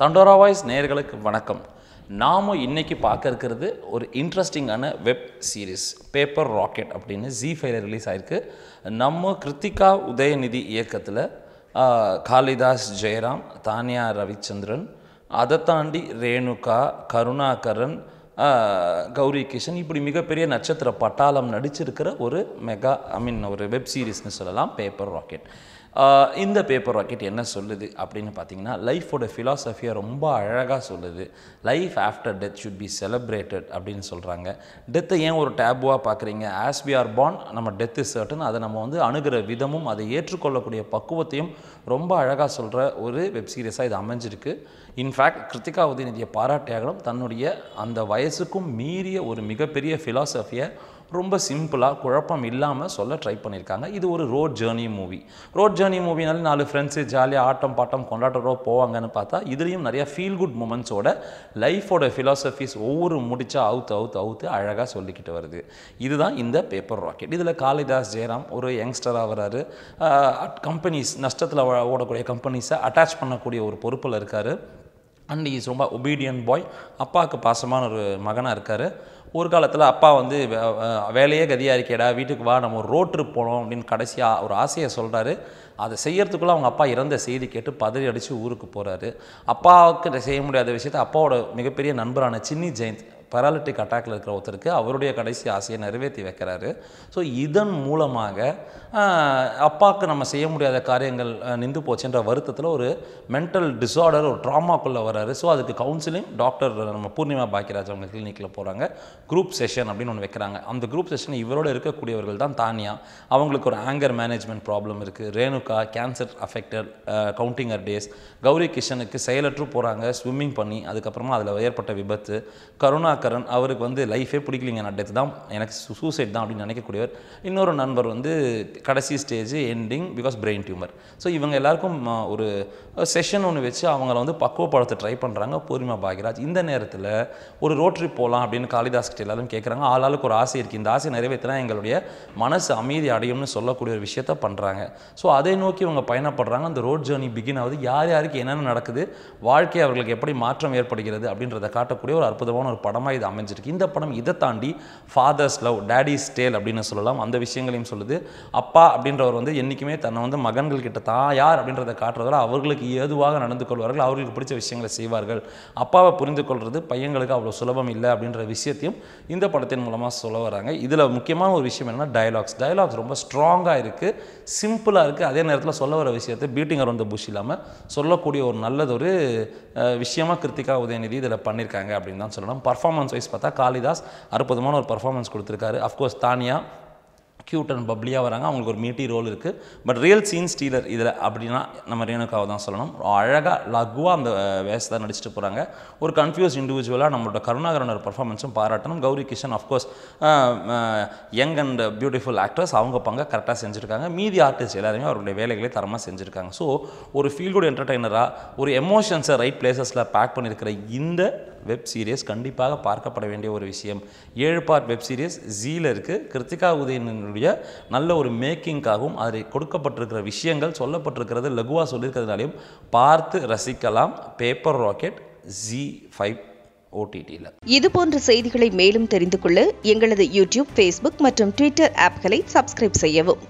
தண்டோரா வாய்ஸ் நேயர்களுக்கு வணக்கம். நாம் இன்றைக்கி பார்க்க இருக்கிறது ஒரு இன்ட்ரெஸ்டிங்கான வெப் சீரிஸ் பேப்பர் ராக்கெட் அப்படின்னு ஜி ஃபைவ்ல ரிலீஸ் ஆயிருக்கு. நம்ம கிருத்திகா உதயநிதி இயக்கத்தில் காளிதாஸ் ஜெயராம் தானியா ரவிச்சந்திரன் அதை தாண்டி ரேணுகா கருணாகரன் கௌரி கிஷன் இப்படி மிகப்பெரிய நட்சத்திர பட்டாளம் நடிச்சிருக்கிற ஒரு மெகா ஐ மீன் ஒரு வெப் சீரிஸ்னு சொல்லலாம் பேப்பர் ராக்கெட் இந்த பேப்பர் ராக்கெட் என்ன சொல்லுது அப்படின்னு பார்த்தீங்கன்னா லைஃபோட ஃபிலாசபியை ரொம்ப அழகாக சொல்லுது. Life after death should be celebrated அப்படின்னு சொல்கிறாங்க டெத்தை ஏன் ஒரு டேபுவாக பார்க்குறீங்க? ஆஸ் வி ஆர் பான் நம்ம டெத் இஸ் சர்டன் அதை நம்ம வந்து அணுகிற விதமும் அதை ஏற்றுக்கொள்ளக்கூடிய பக்குவத்தையும் ரொம்ப அழகாக சொல்கிற ஒரு வெப் சீரியஸாக இது அமைஞ்சிருக்கு. இன்ஃபேக்ட் கிருத்திகா உதயநிதியை பாராட்டியாகலும் தன்னுடைய அந்த வயசுக்கும் மீறிய ஒரு மிகப்பெரிய ஃபிலாசபியை ரொம்ப சிம்பிளாக குழப்பம் இல்லாமல் சொல்ல ட்ரை பண்ணியிருக்காங்க இது ஒரு road journey movie road journey மூவினால நாலு ஃப்ரெண்ட்ஸு ஜாலியாக ஆட்டம் பாட்டம் கொண்டாட்டரோ போவாங்கன்னு பார்த்தா இதுலேயும் நிறையா ஃபீல் குட் மூமெண்ட்ஸோட லைஃபோட ஃபிலாசபிஸ் ஒவ்வொரு முடிச்சா அவுத்து அவுத்து அவுத்து அழகாக சொல்லிக்கிட்டு வருது. இதுதான் இந்த பேப்பர் ராக்கெட் இதில் காளிதாஸ் ஜெயராம் ஒரு யங்ஸ்டராக வராரு. கம்பெனிஸ் நஷ்டத்தில் ஓடக்கூடிய கம்பெனிஸை அட்டாச் பண்ணக்கூடிய ஒரு பொறுப்பில் இருக்கார். அண்ட் இஸ் ரொம்ப ஒபீடியன் பாய் அப்பாவுக்கு பாசமான ஒரு மகனாக இருக்கார். ஒரு காலத்தில் அப்பா வந்து வேலையே கதியாக இருக்கேடா வீட்டுக்கு வா நம்ம ஒரு ரோட் ட்ரிப் போனோம் அப்படின்னு கடைசியாக ஒரு ஆசையை சொல்கிறாரு அதை செய்யறதுக்குள்ளே அவங்க அப்பா இறந்த செய்தி கேட்டு பதறி அடித்து ஊருக்கு போகிறாரு அப்பாவுக்கு செய்ய முடியாத விஷயத்தை அப்பாவோட மிகப்பெரிய நண்பரான சின்னி ஜெயந்த் பராலிட்டிக் அட்டாக்ல இருக்கிற ஒருத்தருக்கு அவருடைய கடைசி ஆசையை நிறைவேற்றி வைக்கிறாரு. ஸோ இதன் மூலமாக அப்பாவுக்கு நம்ம செய்ய முடியாத காரியங்கள் நின்று போச்சுன்ற வருத்தத்தில் ஒரு மென்டல் டிஸார்டர் ஒரு ட்ராமாக்குள்ளே வராரு ஸோ அதுக்கு கவுன்சிலிங் டாக்டர் நம்ம பூர்ணிமா பாக்கியராஜ் அவங்க கிளினிக்கில் போகிறாங்க குரூப் செஷன் அப்படின்னு ஒன்று வைக்கிறாங்க. அந்த குரூப் செஷன் இவரோட இருக்கக்கூடியவர்கள் தான் தானியா. அவங்களுக்கு ஒரு ஆங்கர் மேனேஜ்மெண்ட் ப்ராப்ளம் இருக்குது Renuka cancer affected counting her days Gouri கிஷனுக்கு செயலற்று போகிறாங்க ஸ்விம்மிங் பண்ணி அதுக்கப்புறமா அதில் ஏற்பட்ட விபத்து. கருணா கருணாகரன் அவருக்கு வந்து லைஃபே பிடிக்கலிங்க நான் டெத் தான். எனக்கு சூசைட் தான் அப்படின்னு நினைக்கக்கூடியவர். இன்னொரு நண்பர் வந்து கடைசி stage ending because brain tumour so இவங்க எல்லாருக்கும் ஒரு செஷன் ஒன்று வச்சு அவங்கள வந்து பக்குவப்படுத்த ட்ரை பண்ணுறாங்க பூர்ணிமா பாக்யராஜ். இந்த நேரத்தில் ஒரு ரோட் ட்ரிப் போகலாம் அப்படின்னு காளிதாஸ் கிட்ட எல்லாரும் கேட்குறாங்க ஆளாளுக்கு ஒரு ஆசை இருக்குது இந்த ஆசை நிறைவேற்றினா எங்களுடைய மனசு அமைதி அடையும்னு சொல்லக்கூடிய ஒரு விஷயத்த பண்ணுறாங்க ஸோ அதை நோக்கி இவங்க பயணப்படுறாங்க. அந்த ரோட் ஜேர்னி பிகின் ஆகுது. யார் யாருக்கு என்னென்ன நடக்குது? வாழ்க்கை அவர்களுக்கு எப்படி மாற்றம் ஏற்படுகிறது அப்படின்றத காட்டக்கூடிய ஒரு அற்புதமான ஒரு படம் படமாக இது அமைஞ்சிருக்கு. இந்த படம் இதை தாண்டி ஃபாதர்ஸ் லவ் டேடிஸ் டேல் அப்படின்னு சொல்லலாம். அந்த விஷயங்களையும் சொல்லுது. அப்பா அப்படின்றவர் வந்து என்றைக்குமே தன்னை வந்து மகன்கள் கிட்ட தான் யார் அப்படின்றத காட்டுறதால அவர்களுக்கு ஏதுவாக நடந்து கொள்வார்கள். அவர்களுக்கு பிடிச்ச விஷயங்களை செய்வார்கள். அப்பாவை புரிந்து கொள்வது பையங்களுக்கு அவ்வளோ சுலபம் இல்லை அப்படின்ற விஷயத்தையும் இந்த படத்தின் மூலமாக சொல்ல வராங்க. இதில் முக்கியமான ஒரு விஷயம் என்னென்னா டயலாக்ஸ் டயலாக்ஸ் ரொம்ப ஸ்ட்ராங்காக இருக்குது சிம்பிளாக இருக்குது அதே நேரத்தில் சொல்ல வர விஷயத்தை பீட்டிங் அரௌண்ட் புஷ் இல்லாமல் சொல்லக்கூடிய ஒரு நல்லதொரு விஷயமாக விஷயமா கிருத்திகா உதயநிதி இதில் பண்ணியிருக்காங்க அப்படின்னு தான் சொல்லணும். பர்ஃபார்மன்ஸ் வைஸ் பார்த்தா காளிதாஸ் அற்புதமான ஒரு பர்ஃபார்மன்ஸ் கொடுத்துருக்காரு. Of course Tanya cute and பப்ளியாக வராங்க. அவங்களுக்கு ஒரு மீட்டி ரோல் இருக்குது பட் ரியல் சீன் ஸ்டீலர் இதில் அப்படின்னா நம்ம ரேணுகாவை தான் சொல்லணும். அழகாக லகுவாக அந்த வேஷத்தை நடிச்சிட்டு போகிறாங்க ஒரு கன்ஃபியூஸ் இண்டிவிஜுவலாக நம்மளோட கருணாகரனோட பர்ஃபார்மன்ஸும் பாராட்டணும். Gouri Kishan of course young and beautiful actress அவங்க பங்கை கரெக்டாக செஞ்சுருக்காங்க. மீதி ஆர்டிஸ்ட் எல்லாருமே அவருடைய வேலைகளை தரமாக செஞ்சுருக்காங்க. ஸோ ஒரு ஃபீல் குட் என்டர்டெய்னராக ஒரு எமோஷன்ஸை ரைட் பிளேசஸில் பேக் பண்ணியிருக்கிற இந்த வெப் சீரியஸ் கண்டிப்பாக பார்க்கப்பட வேண்டிய ஒரு விஷயம். ஏழு பார்ட் வெப் சீரியஸ் ஜீல இருக்குது கிருத்திகா உதயனுடைய நல்ல ஒரு மேக்கிங்காகவும் அதில் கொடுக்கப்பட்டிருக்கிற விஷயங்கள் சொல்லப்பட்டிருக்கிறது லகுவாக சொல்லியிருக்கிறதுனாலையும் பார்த்து ரசிக்கலாம். பேப்பர் ராக்கெட் ஜி ஃபைவ் ஓடிடியில் இது போன்ற செய்திகளை மேலும் தெரிந்து கொள்ள எங்களது யூடியூப் ஃபேஸ்புக் மற்றும் ட்விட்டர் ஆப்களை சப்ஸ்கிரைப் செய்யவும்.